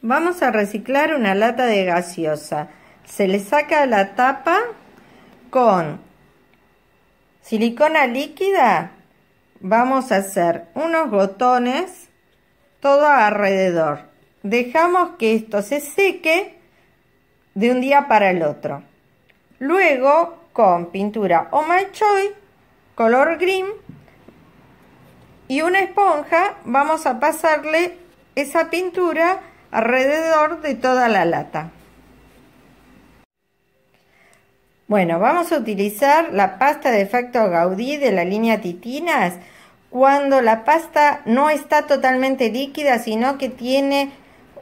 Vamos a reciclar una lata de gaseosa. Se le saca la tapa con silicona líquida. Vamos a hacer unos botones todo alrededor. Dejamos que esto se seque de un día para el otro. Luego, con pintura o My Choice, color green y una esponja, vamos a pasarle esa pintura alrededor de toda la lata. Bueno, vamos a utilizar la pasta de efecto Gaudí de la línea Titinas cuando la pasta no está totalmente líquida, sino que tiene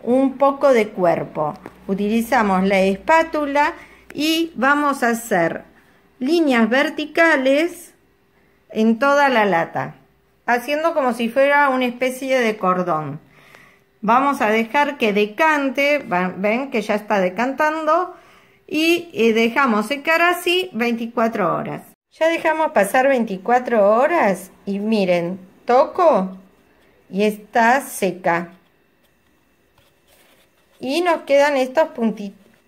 un poco de cuerpo. Utilizamos la espátula y vamos a hacer líneas verticales en toda la lata, haciendo como si fuera una especie de cordón. Vamos a dejar que decante, ven que ya está decantando, y eh, dejamos secar así 24 horas. Ya dejamos pasar 24 horas y miren, toco y está seca. Y nos quedan estas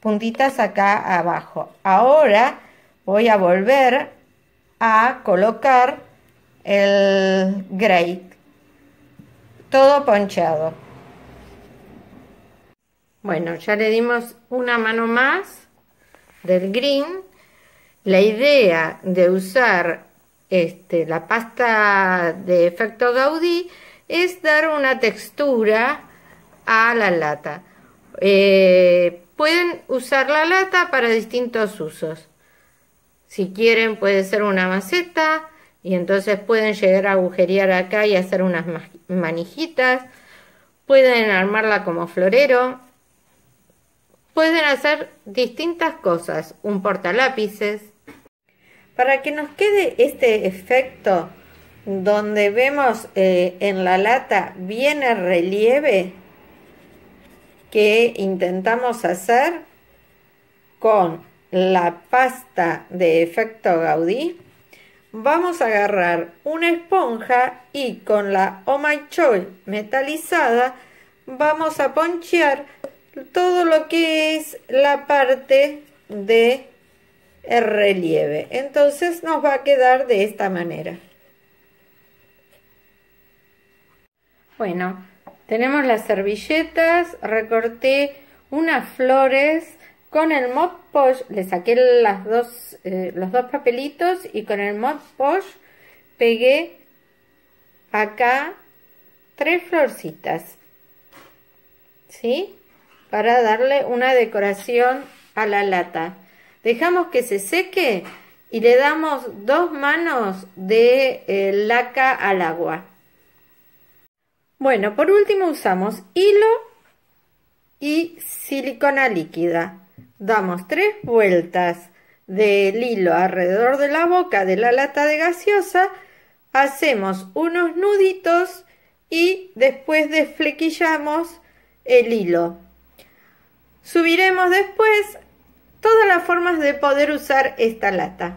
puntitas acá abajo. Ahora voy a volver a colocar el grey todo ponchado. Bueno, ya le dimos una mano más del green. La idea de usar este, la pasta de efecto Gaudí es dar una textura a la lata. Eh, pueden usar la lata para distintos usos. Si quieren puede ser una maceta y entonces pueden llegar a agujerear acá y hacer unas manijitas. Pueden armarla como florero pueden hacer distintas cosas, un portalápices. Para que nos quede este efecto donde vemos eh, en la lata bien el relieve que intentamos hacer con la pasta de efecto Gaudí, vamos a agarrar una esponja y con la Oh metalizada vamos a ponchear todo lo que es la parte de el relieve. Entonces nos va a quedar de esta manera. Bueno, tenemos las servilletas, recorté unas flores con el Mod Posh, le saqué las dos, eh, los dos papelitos y con el Mod Posh pegué acá tres florcitas. ¿Sí? Para darle una decoración a la lata. Dejamos que se seque y le damos dos manos de eh, laca al agua. Bueno, por último usamos hilo y silicona líquida. Damos tres vueltas del hilo alrededor de la boca de la lata de gaseosa, hacemos unos nuditos y después desflequillamos el hilo. Subiremos después todas las formas de poder usar esta lata.